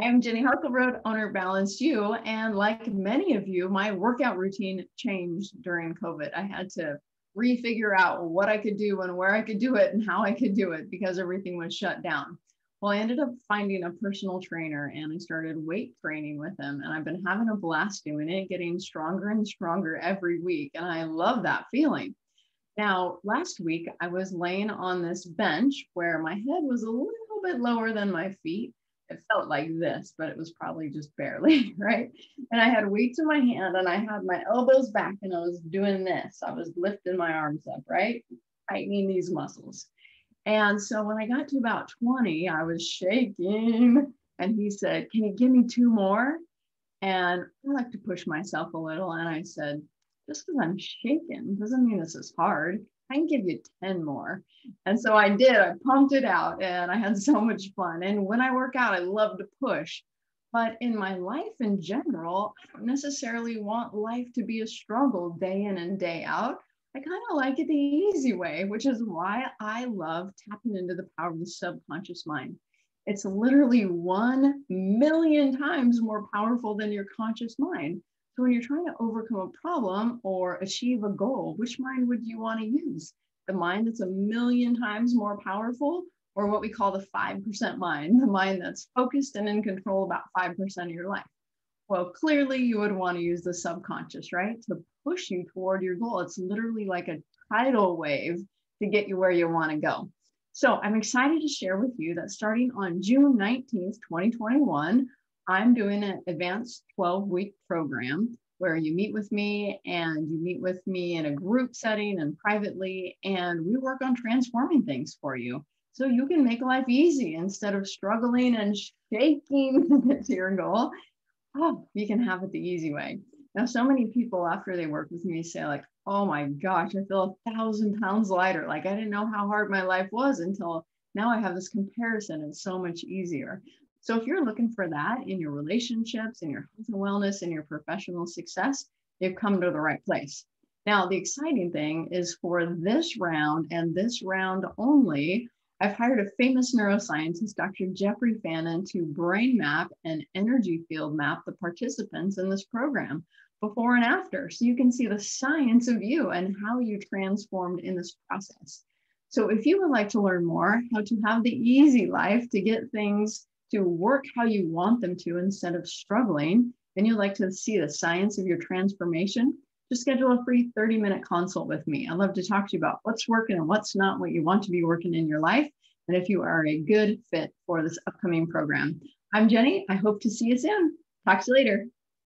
I am Jenny Harkleroad, owner of Balanced You. And like many of you, my workout routine changed during COVID. I had to refigure out what I could do and where I could do it and how I could do it because everything was shut down. Well, I ended up finding a personal trainer and I started weight training with him. And I've been having a blast doing it, getting stronger and stronger every week. And I love that feeling. Now, last week, I was laying on this bench where my head was a little bit lower than my feet it felt like this, but it was probably just barely, right? And I had weights in my hand and I had my elbows back and I was doing this. I was lifting my arms up, right? Tightening these muscles. And so when I got to about 20, I was shaking. And he said, Can you give me two more? And I like to push myself a little. And I said, Just because I'm shaking doesn't mean this is hard. I can give you 10 more. And so I did. I pumped it out and I had so much fun. And when I work out, I love to push. But in my life in general, I don't necessarily want life to be a struggle day in and day out. I kind of like it the easy way, which is why I love tapping into the power of the subconscious mind. It's literally one million times more powerful than your conscious mind. So when you're trying to overcome a problem or achieve a goal, which mind would you want to use? The mind that's a million times more powerful, or what we call the 5% mind, the mind that's focused and in control about 5% of your life? Well, clearly you would want to use the subconscious, right? To push you toward your goal. It's literally like a tidal wave to get you where you want to go. So I'm excited to share with you that starting on June 19th, 2021, I'm doing an advanced 12 week program where you meet with me and you meet with me in a group setting and privately, and we work on transforming things for you so you can make life easy instead of struggling and shaking to get to your goal. Oh, you can have it the easy way. Now, so many people after they work with me say, like, oh my gosh, I feel a thousand pounds lighter. Like, I didn't know how hard my life was until now I have this comparison. It's so much easier. So if you're looking for that in your relationships, in your health and wellness, in your professional success, you've come to the right place. Now, the exciting thing is for this round and this round only, I've hired a famous neuroscientist, Dr. Jeffrey Fannin, to brain map and energy field map the participants in this program before and after. So you can see the science of you and how you transformed in this process. So if you would like to learn more how to have the easy life to get things to work how you want them to instead of struggling, and you'd like to see the science of your transformation, just schedule a free 30 minute consult with me. I'd love to talk to you about what's working and what's not, what you want to be working in your life, and if you are a good fit for this upcoming program. I'm Jenny. I hope to see you soon. Talk to you later.